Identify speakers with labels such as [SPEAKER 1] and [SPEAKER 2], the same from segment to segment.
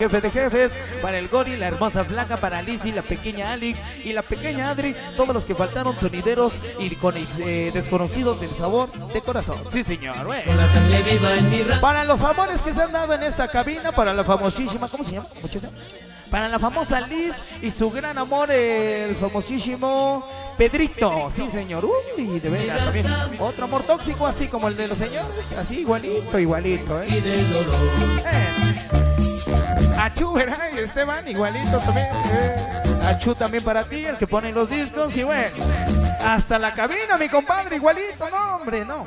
[SPEAKER 1] Jefes de jefes, para el Gori, la hermosa Blanca, para Lizzy, la pequeña Alex y la pequeña Adri, todos los que faltaron sonideros y con eh, desconocidos del sabor de corazón. Sí, señor. Bueno. Para los amores que se han dado en esta cabina, para la famosísima, ¿cómo se llama? Para la famosa Liz y su gran amor, el famosísimo Pedrito. Sí, señor. Uy, de veras también. Otro amor tóxico, así como el de los señores. Así, igualito, igualito. ¿eh? eh. Achú, ¿verdad? Esteban, igualito también. Eh. Achú también para ti, el que pone los discos. Y bueno, hasta la cabina, mi compadre, igualito. No, hombre, no.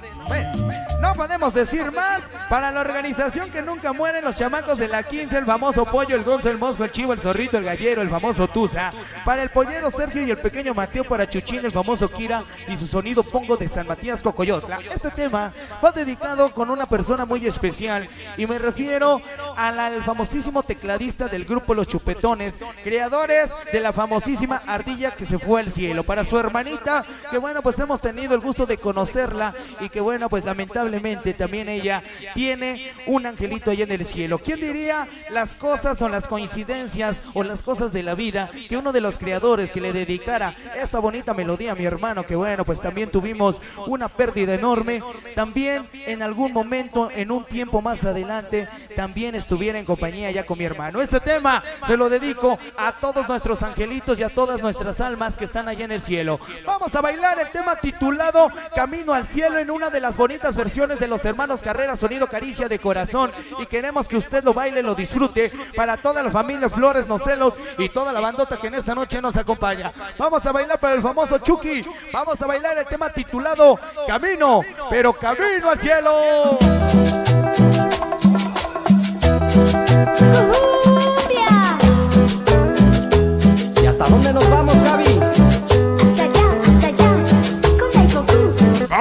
[SPEAKER 1] No podemos decir más. Para la organización que nunca mueren los chamacos de la 15, el famoso pollo, el gonzo, el mosco, el chivo, el zorrito, el gallero, el famoso Tusa. Para el pollero Sergio y el pequeño Mateo, para Chuchín, el famoso Kira y su sonido Pongo de San Matías Cocoyotla. Este tema va dedicado con una persona muy especial y me refiero al famosísimo tecladista del grupo Los Chupetones, creadores de la famosísima ardilla que se fue al cielo. Para su hermanita, que bueno, pues hemos tenido el gusto de conocerla y que bueno, pues lamentablemente también ella tiene un angelito allá en el cielo. ¿Quién diría las cosas o las coincidencias o las cosas de la vida que uno de los creadores que le dedicara esta bonita melodía a mi hermano, que bueno, pues también tuvimos una pérdida enorme, también en algún momento, en un tiempo más adelante, también estuviera en compañía ya con mi hermano. Este tema se lo dedico a todos nuestros angelitos y a todas nuestras almas que están allá en el cielo. Vamos a bailar el tema titulado Camino al cielo en una de las bonitas versiones de los hermanos Carrera, sonido caricia de corazón. Y queremos que usted lo baile, lo disfrute para toda la familia Flores Nocelos y toda la bandota que en esta noche nos acompaña. Vamos a bailar para el famoso Chucky. Vamos a bailar el tema titulado Camino, pero camino al cielo.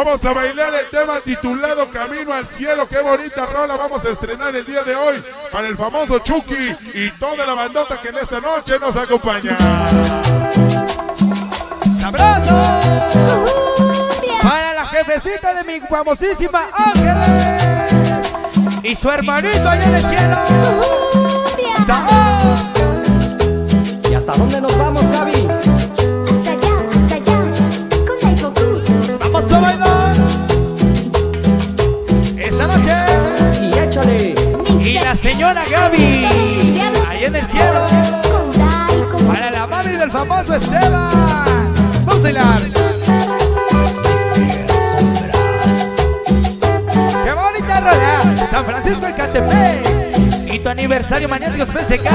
[SPEAKER 2] Vamos
[SPEAKER 3] a bailar el tema titulado Camino al Cielo. Qué bonita rola vamos a estrenar el día de hoy para el famoso Chucky y toda la bandota que en esta noche nos acompaña.
[SPEAKER 1] ¡Sabroso! Para la jefecita de mi famosísima Ángeles y su hermanito allá en el cielo.
[SPEAKER 2] ¿Y hasta dónde nos vamos, Gaby?
[SPEAKER 1] Para la mami del famoso Esteban. ¡Músela! ¡Qué bonita rola! San Francisco de Catepec y tu aniversario Maniáticos PSK.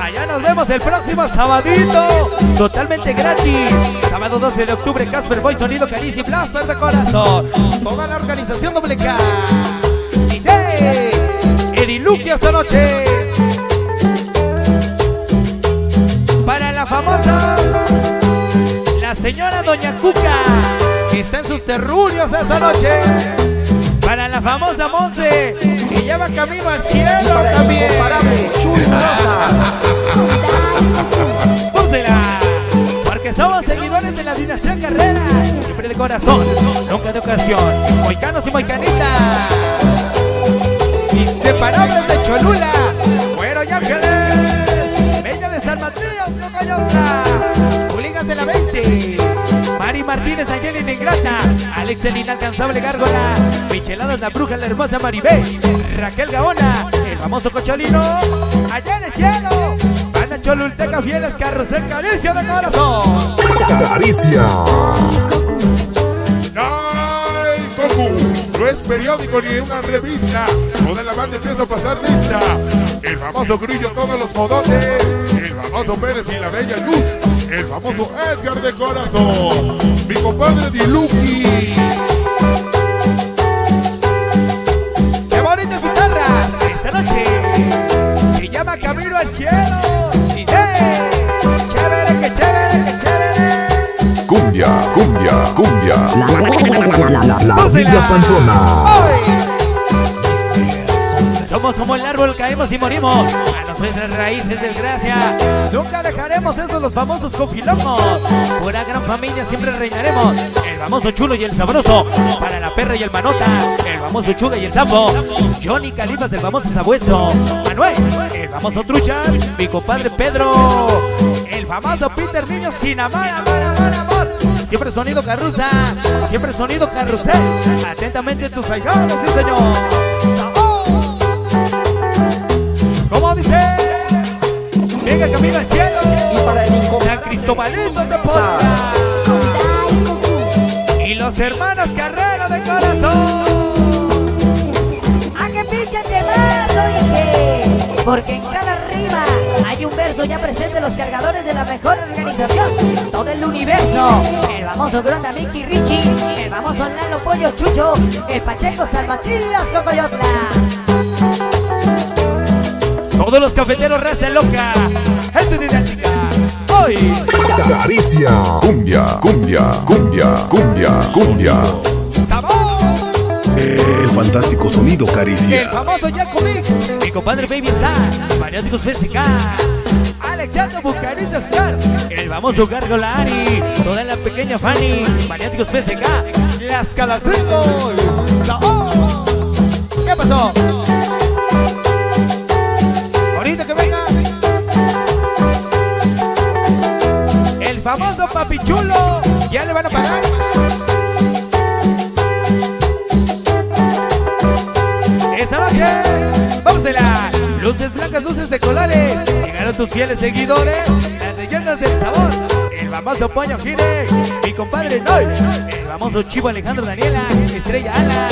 [SPEAKER 1] Allá nos vemos el próximo sabadito, totalmente gratis. Sábado 12 de octubre, Casper Boy, Sonido Caricia y Plaza de Corazón. Toda la organización doble K. Ediluquia esta noche. La señora Doña Cuca, que está en sus terrulios esta noche. Para la famosa Monse, que lleva camino al cielo también. Púsela, porque somos seguidores de la dinastía Carrera. Siempre de corazón, nunca de ocasión. Moicanos y moicanitas. Inseparables de Cholula, Cuero y Ángeles, Bella de San Matías, Cocoyotla, Juligas de la 20, Mari Martínez, Nayeli Negrata, Alex el inalcanzable Gárgola, Micheladas la bruja, la hermosa Maribé, Raquel Gaona, el famoso Cocholino, allá en el cielo, Banda Cholulteca Fieles, Carrusel Caricia de Corazón.
[SPEAKER 3] Caricia. no es periódico ni una revista. Toda la banda empieza a pasar lista. El famoso Grillo, todos los modotes. El famoso Pérez y la bella Luz. El famoso Edgar de Corazón. Mi compadre Diluki.
[SPEAKER 1] ¡Qué bonitas guitarras! Esta noche se llama Camino al Cielo. Y ¡Chévere, que chévere, que chévere!
[SPEAKER 3] Cumbia, cumbia, cumbia. La, la, la, la, la, la, la, la, la, la,
[SPEAKER 1] Somos como el árbol, caemos y morimos. A nuestras raíces, desgracia. Nunca dejaremos eso, los famosos cofilomos. Pura gran familia, siempre reinaremos. El famoso chulo y el sabroso. Para la perra y el manota. El famoso chuga y el sapo. Johnny Califas, el famoso sabueso. Manuel, el famoso trucha. Mi compadre Pedro. El famoso Peter Niño sin amar, amar, amar, amor. Siempre sonido carruza, siempre sonido carrusel. Atentamente tus ahijados, sí señor. ¿Cómo dice? Venga camino al cielo.
[SPEAKER 2] Y para el
[SPEAKER 1] San Cristobalito te ponga. Y los hermanos Carrera de corazón.
[SPEAKER 4] ¿A qué pinche temazo, dije? Porque en cada rima hay un verso ya presente los cargadores de la mejor organización. Todo el universo. El famoso Gronda Mickey Richie. El famoso Lalo Pollo Chucho. El Pacheco Salvatillas Cocoyotla.
[SPEAKER 1] Todos los cafeteros raza loca. Gente didáctica. Hoy.
[SPEAKER 5] Caricia. Cumbia, cumbia, cumbia, cumbia, cumbia.
[SPEAKER 1] Sabor.
[SPEAKER 6] El fantástico sonido
[SPEAKER 1] El
[SPEAKER 6] Caricia.
[SPEAKER 1] famoso Jaco Mix. Mi compadre Baby Star. Maniáticos PSK. Alexander Bucaritas Cars. El famoso Gárgola Ari. Toda la pequeña Fanny. Maniáticos PSK. Las Calacingo. Sabor. ¿Qué pasó? Famoso papichulo. ¿Ya le van a pagar? Esta noche, vamos a luces blancas, luces de colores. Llegaron tus fieles seguidores, las leyendas del sabor. El famoso Pollo Gine, mi compadre Noy. El famoso Chivo Alejandro Daniela, Estrella Ala.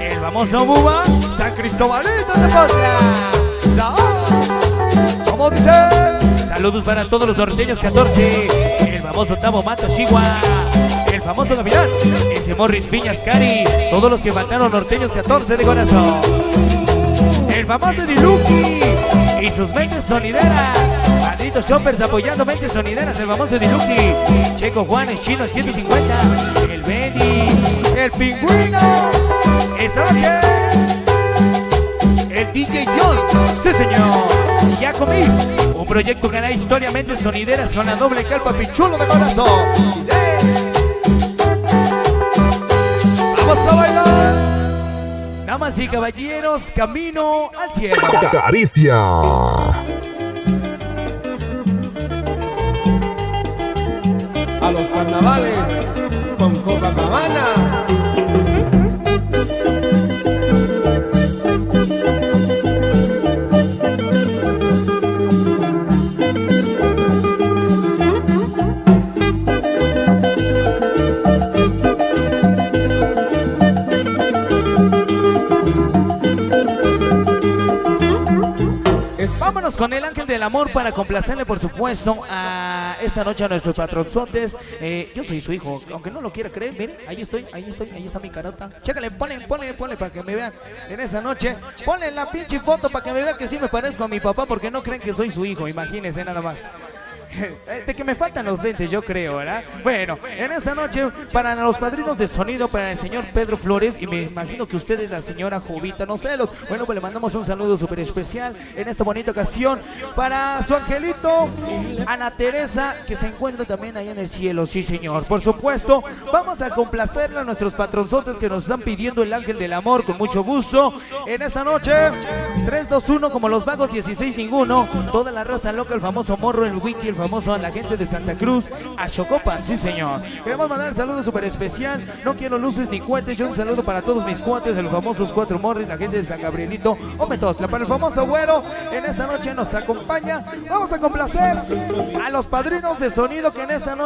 [SPEAKER 1] El famoso Buba, San Cristobalito de. Sabor. ¿Cómo dice? Saludos para todos los norteños 14. Famoso Tamo Mato Chihuahua. El famoso Gavilán. Ese Morris Piñas Cari. Todos los que faltaron norteños 14 de corazón. El famoso Diluki. Y sus mentes sonideras. Malditos choppers apoyando mentes sonideras. El famoso Diluki. Checo Juan, el chino, el 150. El Benny. El pingüino. Esta noche. El DJ John, sí señor. Ya comís. Un proyecto que hará historia mentes sonideras con la doble calpa pichulo de corazón. Vamos a bailar. Damas y caballeros, camino al cielo.
[SPEAKER 5] Caricia.
[SPEAKER 2] A los carnavales con Copacabana.
[SPEAKER 1] Con el ángel del amor para complacerle, por supuesto, a esta noche a nuestros patronzotes. Eh, yo soy su hijo, aunque no lo quiera creer, miren, ahí estoy, ahí estoy, ahí está mi carota. Chécale, ponle, ponle, ponle para que me vean en esa noche. Ponle la pinche foto para que me vean que sí me parezco a mi papá, porque no creen que soy su hijo, imagínense nada más. De que me faltan los dentes, yo creo, ¿verdad? Bueno, en esta noche, para los padrinos de sonido, para el señor Pedro Flores, y me imagino que usted es la señora Jovita, no sé, lo- bueno, pues le mandamos un saludo súper especial en esta bonita ocasión para su angelito, Ana Teresa, que se encuentra también ahí en el cielo, sí, señor. Por supuesto, vamos a complacerle a nuestros patronzotes que nos están pidiendo el ángel del amor con mucho gusto. En esta noche, 3, 2, 1, como los vagos, 16, ninguno. Toda la raza loca, el famoso morro, el wiki, el famoso a la gente de Santa Cruz, a Chocopan, sí señor. Queremos mandar un saludo súper especial. No quiero luces ni cuates. Yo un saludo para todos mis cuates, los famosos cuatro morris, la gente de San Gabrielito, o Metosla. Para el famoso güero, en esta noche nos acompaña. Vamos a complacer a los padrinos de sonido que en esta noche.